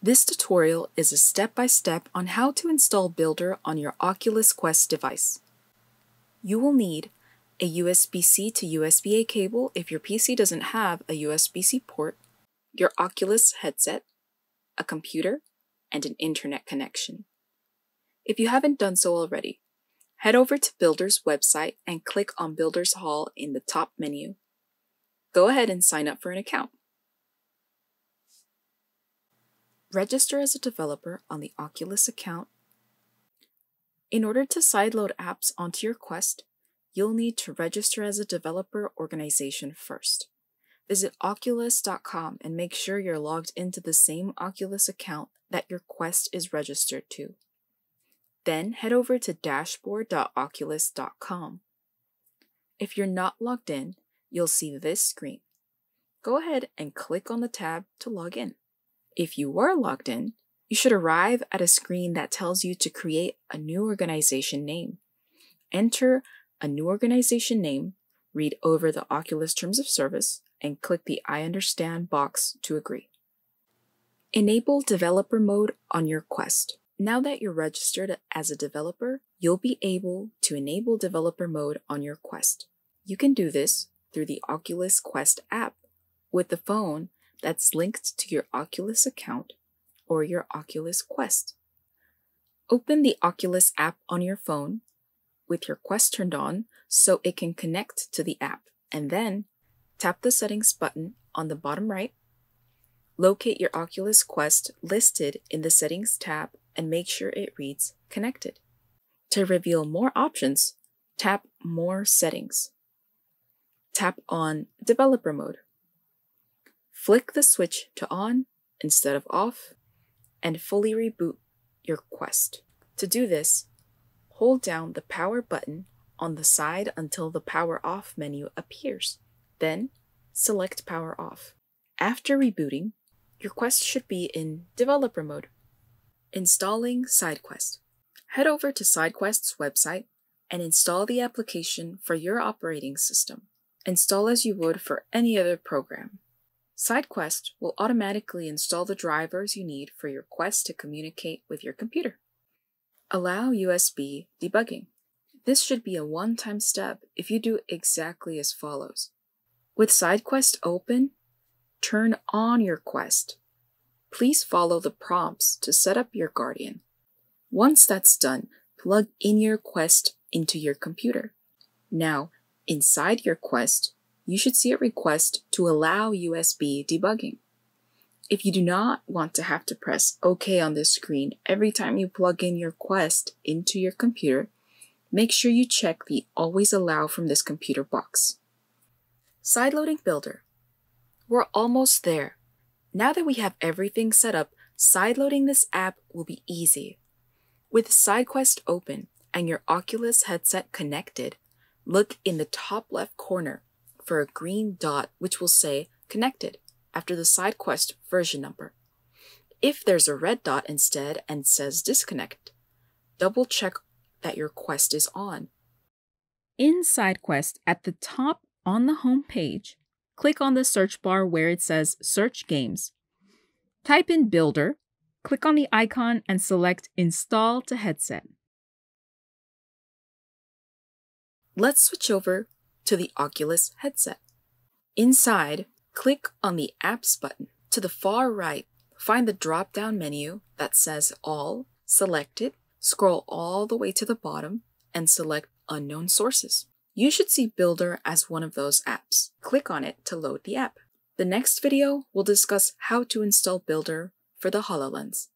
This tutorial is a step-by-step -step on how to install Byldr on your Oculus Quest device. You will need a USB-C to USB-A cable if your PC doesn't have a USB-C port, your Oculus headset, a computer, and an internet connection. If you haven't done so already, head over to Byldr's website and click on Byldr's Hall in the top menu. Go ahead and sign up for an account. Register as a developer on the Oculus account. In order to sideload apps onto your Quest, you'll need to register as a developer organization first. Visit oculus.com and make sure you're logged into the same Oculus account that your Quest is registered to. Then head over to dashboard.oculus.com. If you're not logged in, you'll see this screen. Go ahead and click on the tab to log in. If you were logged in, you should arrive at a screen that tells you to create a new organization name. Enter a new organization name, read over the Oculus Terms of Service, and click the I understand box to agree. Enable developer mode on your Quest. Now that you're registered as a developer, you'll be able to enable developer mode on your Quest. You can do this through the Oculus Quest app with the phone that's linked to your Oculus account or your Oculus Quest. Open the Oculus app on your phone with your Quest turned on so it can connect to the app, and then tap the Settings button on the bottom right. Locate your Oculus Quest listed in the Settings tab and make sure it reads Connected. To reveal more options, tap More Settings tap on Developer Mode. Flick the switch to on instead of off, and fully reboot your Quest. To do this, hold down the power button on the side until the power off menu appears. Then, select power off. After rebooting, your Quest should be in developer mode. Installing SideQuest. Head over to SideQuest's website and install the application for your operating system. Install as you would for any other program. SideQuest will automatically install the drivers you need for your Quest to communicate with your computer. Allow USB debugging. This should be a one-time step if you do exactly as follows. With SideQuest open, turn on your Quest. Please follow the prompts to set up your Guardian. Once that's done, plug in your Quest into your computer. Now, Inside your Quest, you should see a request to allow USB debugging. If you do not want to have to press OK on this screen every time you plug in your Quest into your computer, make sure you check the Always Allow from this computer box. Sideloading Byldr. We're almost there. Now that we have everything set up, sideloading this app will be easy. With SideQuest open and your Oculus headset connected, Look in the top left corner for a green dot which will say Connected after the SideQuest version number. If there's a red dot instead and says Disconnect, double check that your Quest is on. In SideQuest, at the top on the home page, click on the search bar where it says Search Games. Type in Byldr, click on the icon and select Install to Headset. Let's switch over to the Oculus headset. Inside, click on the Apps button. To the far right, find the drop-down menu that says All, select it, scroll all the way to the bottom, and select Unknown Sources. You should see Byldr as one of those apps. Click on it to load the app. The next video will discuss how to install Byldr for the HoloLens.